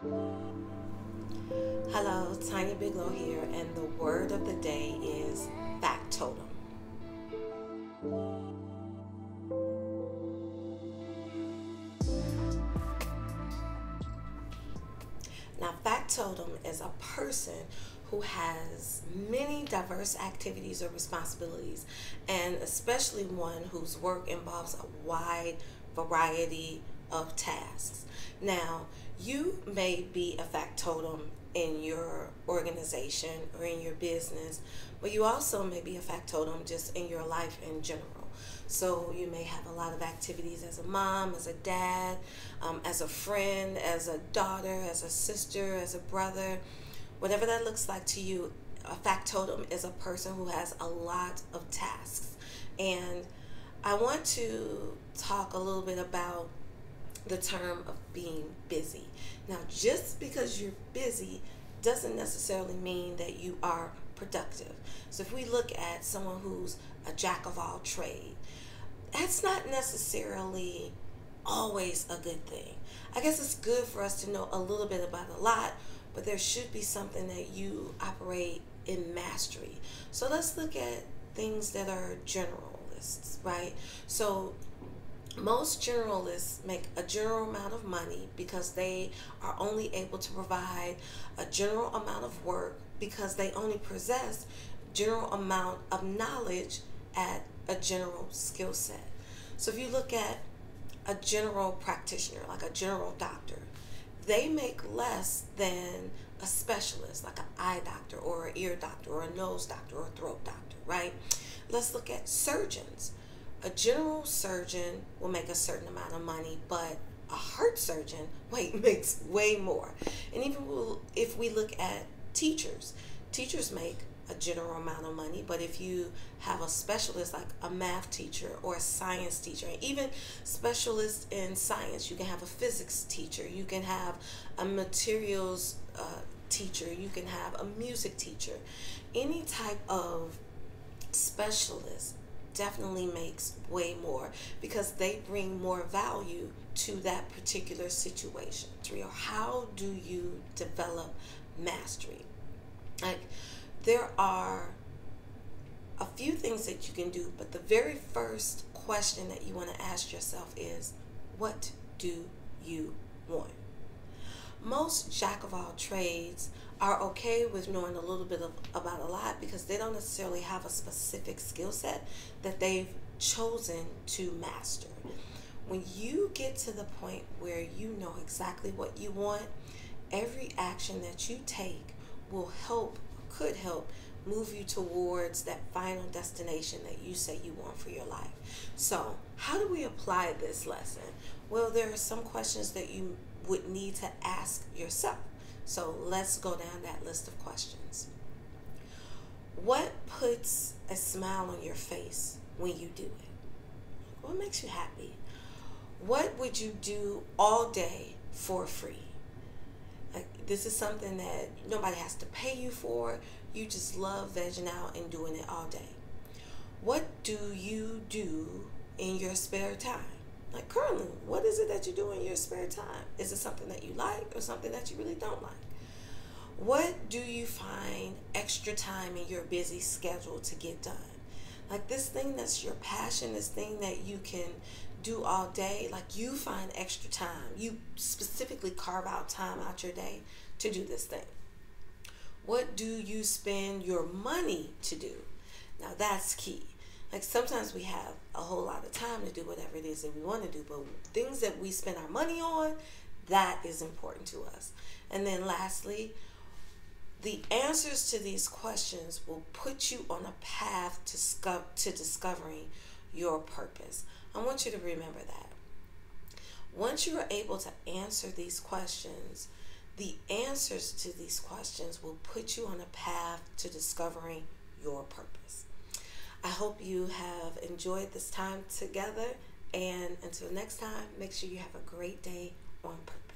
Hello, Tonya Biglow here, and the word of the day is factotum. Now, factotum is a person who has many diverse activities or responsibilities, and especially one whose work involves a wide variety of tasks. Now, you may be a factotum in your organization or in your business, but you also may be a factotum just in your life in general. So you may have a lot of activities as a mom, as a dad, um, as a friend, as a daughter, as a sister, as a brother, whatever that looks like to you. A factotum is a person who has a lot of tasks. And I want to talk a little bit about the term of being busy. Now, just because you're busy doesn't necessarily mean that you are productive. So, if we look at someone who's a jack of all trade, that's not necessarily always a good thing. I guess it's good for us to know a little bit about a lot, but there should be something that you operate in mastery. So, let's look at things that are generalists, right? So, most generalists make a general amount of money because they are only able to provide a general amount of work because they only possess general amount of knowledge at a general skill set. So if you look at a general practitioner, like a general doctor, they make less than a specialist, like an eye doctor or an ear doctor or a nose doctor or a throat doctor, right? Let's look at surgeons a general surgeon will make a certain amount of money, but a heart surgeon wait makes way more. And even if we look at teachers, teachers make a general amount of money, but if you have a specialist like a math teacher or a science teacher, and even specialists in science, you can have a physics teacher, you can have a materials uh, teacher, you can have a music teacher, any type of specialist definitely makes way more because they bring more value to that particular situation. How do you develop mastery? Like, there are a few things that you can do, but the very first question that you want to ask yourself is what do you want? Most jack of all trades are okay with knowing a little bit of, about a lot because they don't necessarily have a specific skill set that they've chosen to master. When you get to the point where you know exactly what you want, every action that you take will help, could help move you towards that final destination that you say you want for your life. So, how do we apply this lesson? Well, there are some questions that you would need to ask yourself. So let's go down that list of questions. What puts a smile on your face when you do it? What makes you happy? What would you do all day for free? Like this is something that nobody has to pay you for. You just love vegging out and doing it all day. What do you do in your spare time? Like currently, what is it that you do in your spare time? Is it something that you like or something that you really don't like? What do you find extra time in your busy schedule to get done? Like this thing that's your passion, this thing that you can do all day, like you find extra time. You specifically carve out time out your day to do this thing. What do you spend your money to do? Now that's key. Like sometimes we have a whole lot of time to do whatever it is that we want to do, but things that we spend our money on, that is important to us. And then lastly, the answers to these questions will put you on a path to, sco- to discovering your purpose. I want you to remember that. Once you are able to answer these questions, the answers to these questions will put you on a path to discovering your purpose. I hope you have enjoyed this time together. And until next time, make sure you have a great day on purpose.